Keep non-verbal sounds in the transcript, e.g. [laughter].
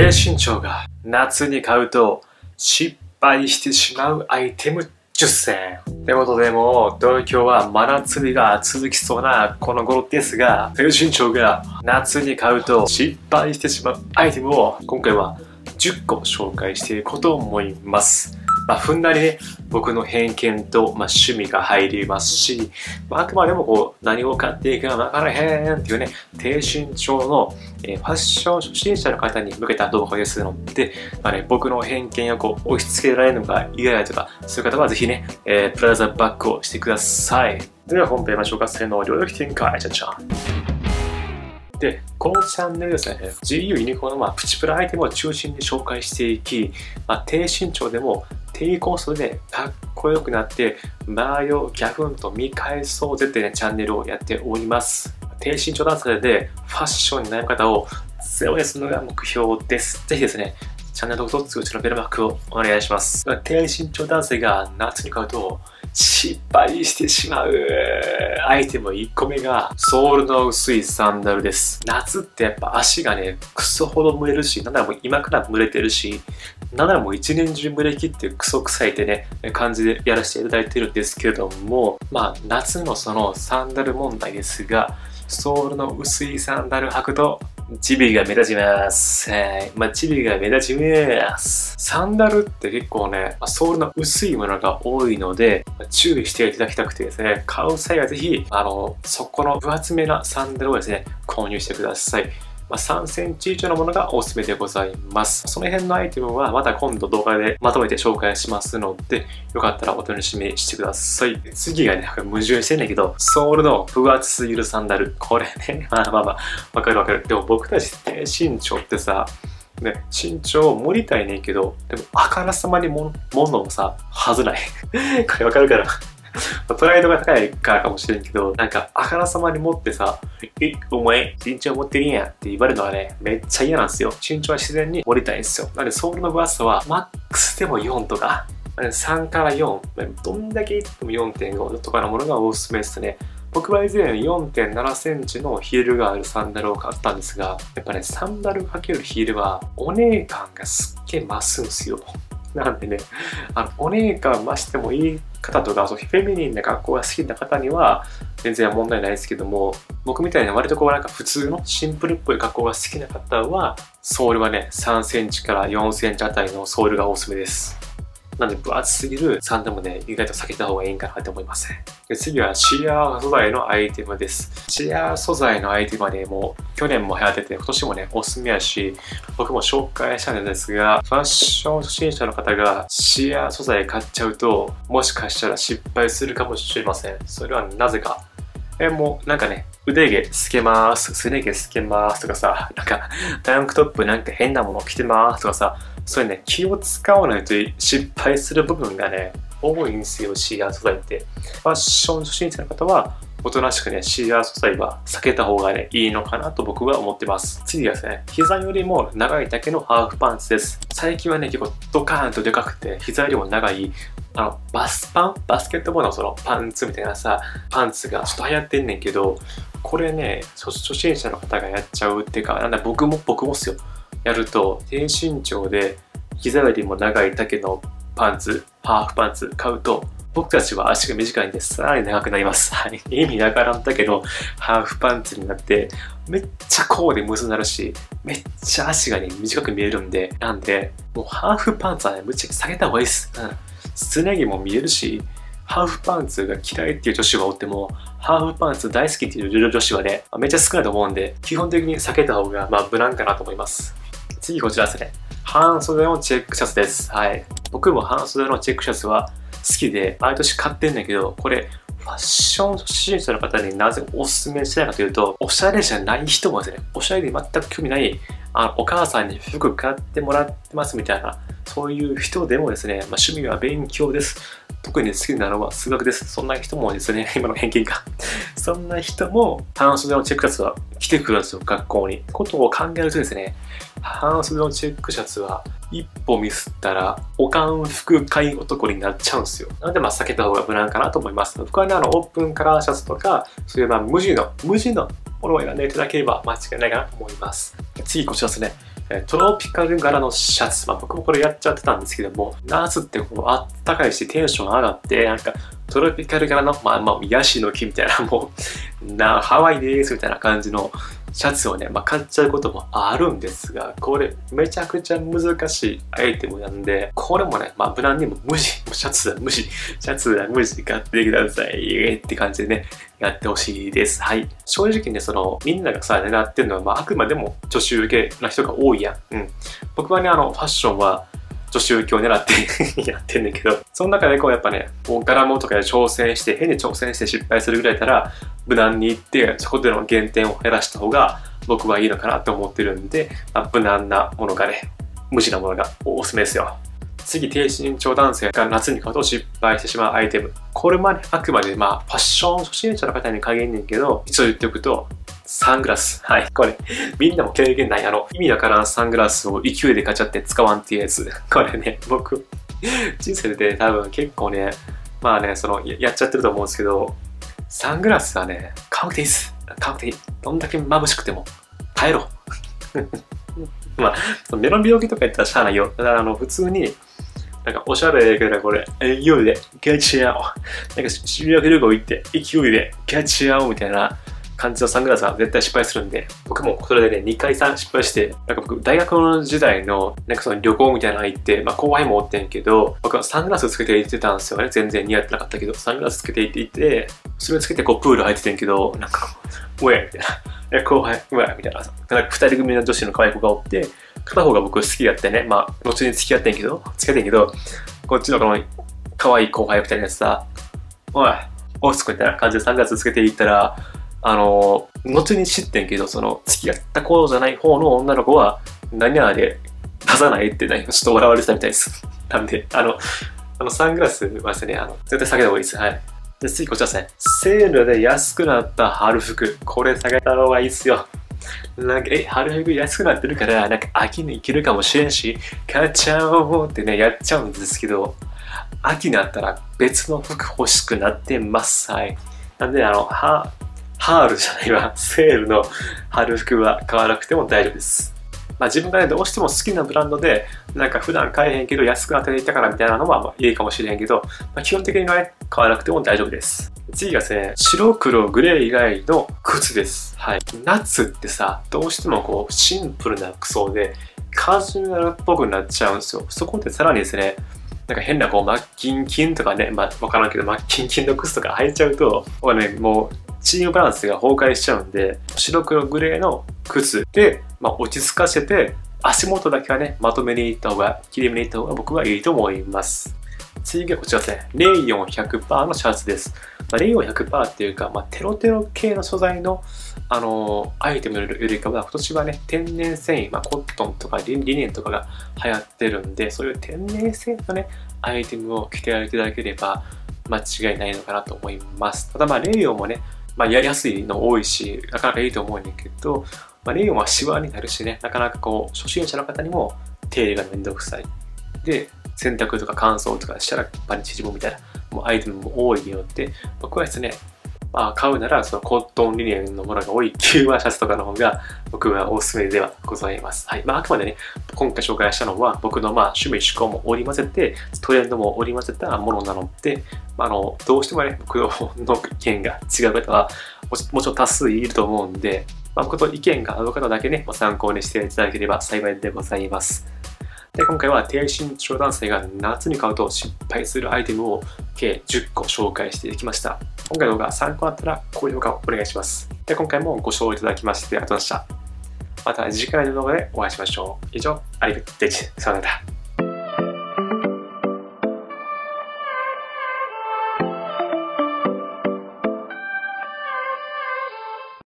低身長が夏に買うと失敗してしまうアイテム10選。ってことでも東京は真夏日が続きそうなこの頃ですが、低身長が夏に買うと失敗してしまうアイテムを今回は10個紹介していこうと思います。まあ、ふんだりね、僕の偏見と、まあ、趣味が入りますし、まあ、あくまでもこう、何を買っていいかわからへんっていうね、低身長の、えー、ファッション初心者の方に向けた動画ですので、まあね、僕の偏見をこう、押し付けられるのが嫌だとか、そういう方はぜひね、えー、プラザバックをしてください。では本編は紹介するの領域展開、じゃじゃん。で、このチャンネルですね、GU ユニコーンの、まあ、プチプラアイテムを中心に紹介していき、まあ、低身長でも低コストでかっこよくなって、周りをギャフンと見返そうぜってね、チャンネルをやっております。低身長男性でファッションに悩む方をゼロにするのが目標です。ぜひですね、チャンネル登録と通知のベルマークをお願いします。低身長男性が夏に買うと失敗してしまうアイテム1個目がソールの薄いサンダルです。夏ってやっぱ足がね、クソほど蒸れるし、なんならもう今から蒸れてるし、なんならもう一年中蒸れ切ってクソ臭いってね、感じでやらせていただいてるんですけれども、まあ夏のそのサンダル問題ですが、ソールの薄いサンダル履くとチビが目立ちます。はい。まあ、チビが目立ちます。サンダルって結構ね、ソールの薄いものが多いので、注意していただきたくてですね、買う際はぜひ、あの、そこの分厚めなサンダルをですね、購入してください。まあ、3センチ以上のものがおすすめでございます。その辺のアイテムはまた今度動画でまとめて紹介しますので、よかったらお楽しみにしてください。次がね、矛盾してんだけど、ソールの分厚すぎるサンダル。これね、[laughs] まあまあまあ、わかるわかる。でも僕たちって身長ってさ、ね、身長盛りたいねんけど、でもあからさまにものをさ、はずない。[laughs] これわかるからプライドが高いからかもしれんけど、なんか、あからさまに持ってさ、え、お前、身長持ってるんやって言われるのはね、めっちゃ嫌なんですよ。身長は自然に盛りたいんですよ。なので、ソールの分厚さは、マックスでも4とか、3から4、どんだけいっても4.5とかのものがおすすめですね。僕は以前4.7センチのヒールがあるサンダルを買ったんですが、やっぱね、サンダルかけるヒールは、お姉感がすっげえ増すんですよ。なんでね、あの、お姉感増してもいい方とか、そうフェミニンな格好が好きな方には全然問題ないですけども、僕みたいな割とこうなんか普通のシンプルっぽい格好が好きな方は、ソールはね、3センチから4センチあたりのソールがおすすめです。なんで分厚すぎるサンダルもね、意外と避けた方がいいんかなと思います。で次はシアー素材のアイテムです。シアー素材のアイテムはね、もう去年も流行ってて、今年もね、おすすめやし、僕も紹介したんですが、ファッション初心者の方がシアー素材買っちゃうと、もしかしたら失敗するかもしれません。それはなぜか。え、もうなんかね、腕毛透けます、すね毛透けますとかさ、なんかタンクトップなんか変なもの着てますとかさ、そういうね、気を使わないと失敗する部分がね、多いんですよ、シーアー素材って。ファッション初心者の方は、おとなしくね、シーアー素材は避けた方がね、いいのかなと僕は思ってます。次はですね、膝よりも長いだけのハーフパンツです。最近はね、結構ドカーンとでかくて、膝よりも長い、あの、バスパン？バスケットボールのそのパンツみたいなさ、パンツがちょっと流行ってんねんけど、これね、初心者の方がやっちゃうっていうか、なんだ僕も僕もっすよ。やると低身長で膝よりも長い丈のパンツ、ハーフパンツ買うと僕たちは足が短いんでさらに長くなります。はい。意味わからんだけど、ハーフパンツになって、めっちゃこうでむずなるし、めっちゃ足がね、短く見えるんで、なんで、もうハーフパンツはね、むっちゃ下げた方がいいです。うん。すね毛も見えるし、ハーフパンツが嫌いっていう女子がおっても、ハーフパンツ大好きっていう女子はね、めっちゃ少ないと思うんで、基本的に避けた方が、まあ、無難かなと思います。次こちらですね。半袖のチェックシャツです。はい。僕も半袖のチェックシャツは好きで、毎年買ってんだけど、これ、ファッション初心者の方になぜおすすめしたいかというと、おしゃれじゃない人もですね、おしゃれに全く興味ない、あお母さんに服買ってもらってますみたいな、そういう人でもですね、まあ、趣味は勉強です。特に好きなのは数学です。そんな人もですね、[laughs] 今の偏見か。そんな人も半袖のチェックシャツは着てくるんですよ、学校に。ことを考えるとですね、半袖のチェックシャツは一歩ミスったら、おかん服買い男になっちゃうんですよ。なのでまあ避けた方が無難かなと思います。僕はね、あの、オープンカラーシャツとか、そういうまあ無地の、無地のものを選んでいただければ間違いないかなと思います。次こちらですね。トロピカル柄のシャツ。まあ僕もこれやっちゃってたんですけども、夏ってこうあったかいしテンション上がって、なんかトロピカル柄の、まあまあ、ヤシの木みたいな、もう、な、ハワイですみたいな感じのシャツをね、まあ、買っちゃうこともあるんですが、これめちゃくちゃ難しいアイテムなんで、これもね、まあ、無難にも無視、シャツだ無視、シャツだ無視買ってくださいって感じでね、やってほしいです。はい。正直ね、その、みんながさ、狙ってるのは、まあ、あくまでも女子受けな人が多いやん。うん。僕はね、あの、ファッションは、女子受けを狙って [laughs] やってんねんけど、その中でこうやっぱね、こう柄物とかで挑戦して、変に挑戦して失敗するぐらいだったら、無難に行って、そこでの減点を減らした方が、僕はいいのかなと思ってるんで、まあ、無難なものがね、無地なものがおすすめですよ。次、低身長男性が夏に買うと失敗してしまうアイテム。これまであくまでまあファッション初心者の方に限んねんけど、一応言っておくと、サングラス。はい。これ、みんなも経験ない。あの、意味わからんサングラスを勢いで買っちゃって使わんっていうやつ。これね、僕、人生で多分結構ね、まあね、その、やっちゃってると思うんですけど、サングラスはね、買うていいっす。買うていい。どんだけ眩しくても、耐えろ。まあ、その目の病気とか言ったらしゃあないよ。だからあの、普通に、なんかおしゃれやけどこれ、勢いでキャッチアウ。なんか修学旅行行って勢いでキャッチアウみたいな感じのサングラスは絶対失敗するんで、僕もそれでね、2回3失敗して、なんか僕、大学の時代の、なんかその旅行みたいなの行って、まあ後輩もおってんけど、僕はサングラスつけて行ってたんですよね。全然似合ってなかったけど、サングラスつけて行っていて、それつけてこうプール入っててんけど、なんか、[laughs] うえみたいな。え、後輩、うえみたいな。なんか二人組の女子の可愛い子がおって、片方が僕好きやってね、まあ、後に付き合ってんけど、付き合ってんけど、こっちのこの可愛い後輩二人のやつさ、おい、おっすこみたいな感じでサングラスつけていったら、あの、後に知ってんけど、その、付き合った子じゃない方の女の子は、何々で出さないってちょっと笑われてたみたいです。[laughs] なんで、あの、あの、サングラスはですね、あの、絶対下げた方がいいです。はい。で、次こちらですね。セールで安くなった春服。これ下げた方がいいっすよ。なんか、え、春服安くなってるから、なんか秋に行けるかもしれんし、買っちゃおうってね、やっちゃうんですけど、秋になったら別の服欲しくなってます。はい。なんで、あの、は、ハールじゃないわ。セールの春服は買わなくても大丈夫です。まあ自分がね、どうしても好きなブランドで、なんか普段買えへんけど安くなっていたからみたいなのはまあいいかもしれへんけど、まあ、基本的にはね、買わなくても大丈夫です。次がですね、白黒グレー以外の靴です。はい。夏ってさ、どうしてもこうシンプルな服装でカジュアルっぽくなっちゃうんですよ。そこでさらにですね、なんか変なこう、マッキンキンとかね、まあ、わからんけど、マッキンキンの靴とか履いちゃうと、もうね、もうチームバランスが崩壊しちゃうんで、白黒グレーの靴で、まあ、落ち着かせて、足元だけはね、まとめにいった方が、きれいめにいった方が僕はいいと思います。次がこちらですね。レイヨン100%のシャツです。まあ、レイヨン100%っていうか、まあ、テロテロ系の素材の、あのー、アイテムよりかは、今年はね、天然繊維、まあ、コットンとかリネンとかが流行ってるんで、そういう天然繊維のね、アイテムを着ていただければ、間違いないのかなと思います。ただまあ、レイヨンもね、まあ、やりやすいの多いし、なかなかいいと思うんだけど、まあ、レイヨンはシワになるしね、なかなかこう、初心者の方にも手入れがめんどくさい。で、洗濯とか乾燥とかしたらパンチ縮むみたいな、もうアイテムも多いによって、僕はですね、まあ、買うなら、そのコットンリネンのものが多いキューバーシャツとかの方が僕はおすすめではございます。はい。まあ、あくまでね、今回紹介したのは僕のまあ趣味思考も織り交ぜて、トレンドも織り交ぜたものなので、あ、の、どうしてもね、僕の意見が違う方はもちろん多数いると思うんで、まあ、僕と意見が合う方だけね、ご参考にしていただければ幸いでございます。で、今回は低身長男性が夏に買うと失敗するアイテムを計10個紹介していきました。今回の動画参考だったら高評価をお願いします。で、今回もご視聴いただきましてありがとうございました。また次回の動画でお会いしましょう。以上、ありがとうございました。さよなら。